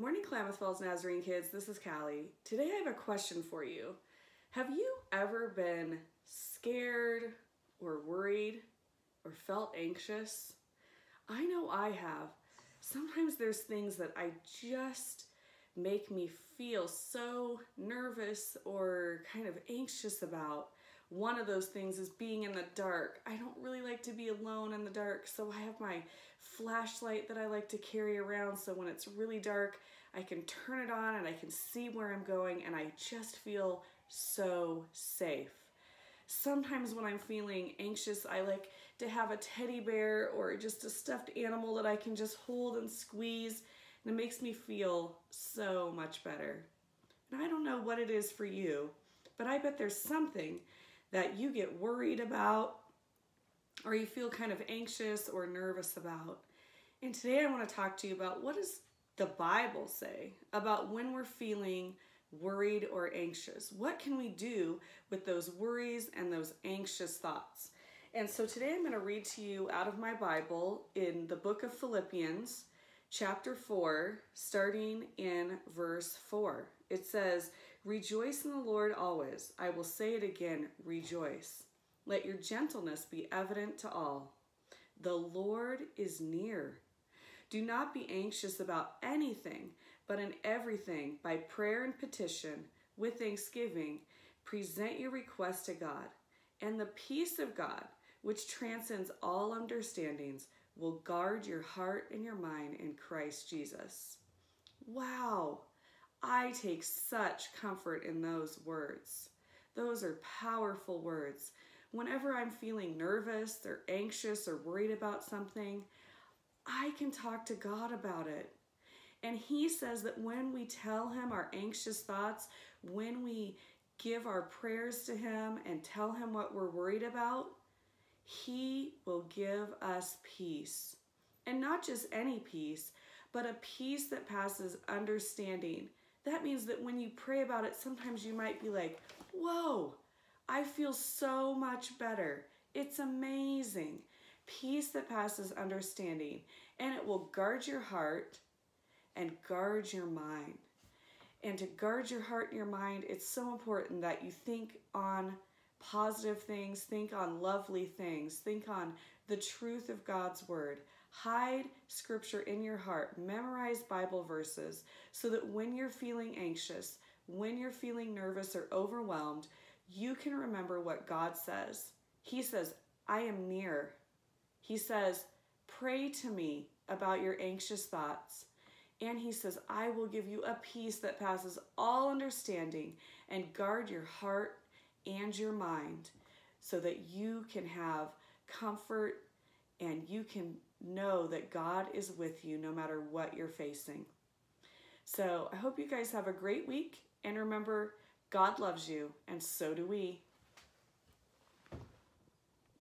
Morning Klamath Falls Nazarene kids, this is Callie. Today I have a question for you. Have you ever been scared or worried or felt anxious? I know I have. Sometimes there's things that I just make me feel so nervous or kind of anxious about. One of those things is being in the dark. I don't really like to be alone in the dark, so I have my flashlight that I like to carry around so when it's really dark, I can turn it on and I can see where I'm going and I just feel so safe. Sometimes when I'm feeling anxious, I like to have a teddy bear or just a stuffed animal that I can just hold and squeeze and it makes me feel so much better. And I don't know what it is for you, but I bet there's something that you get worried about or you feel kind of anxious or nervous about. And today I want to talk to you about what does the Bible say about when we're feeling worried or anxious? What can we do with those worries and those anxious thoughts? And so today I'm going to read to you out of my Bible in the book of Philippians, chapter 4, starting in verse 4. It says, Rejoice in the Lord always. I will say it again, rejoice. Let your gentleness be evident to all. The Lord is near. Do not be anxious about anything, but in everything, by prayer and petition, with thanksgiving, present your request to God. And the peace of God, which transcends all understandings, will guard your heart and your mind in Christ Jesus. Wow! I take such comfort in those words. Those are powerful words. Whenever I'm feeling nervous or anxious or worried about something, I can talk to God about it. And He says that when we tell Him our anxious thoughts, when we give our prayers to Him and tell Him what we're worried about, He will give us peace. And not just any peace, but a peace that passes understanding. That means that when you pray about it, sometimes you might be like, whoa, I feel so much better. It's amazing. Peace that passes understanding. And it will guard your heart and guard your mind. And to guard your heart and your mind, it's so important that you think on positive things, think on lovely things, think on the truth of God's word. Hide scripture in your heart, memorize Bible verses so that when you're feeling anxious, when you're feeling nervous or overwhelmed, you can remember what God says. He says, I am near. He says, Pray to me about your anxious thoughts. And he says, I will give you a peace that passes all understanding and guard your heart and your mind so that you can have comfort and you can know that God is with you no matter what you're facing. So I hope you guys have a great week. And remember, God loves you, and so do we.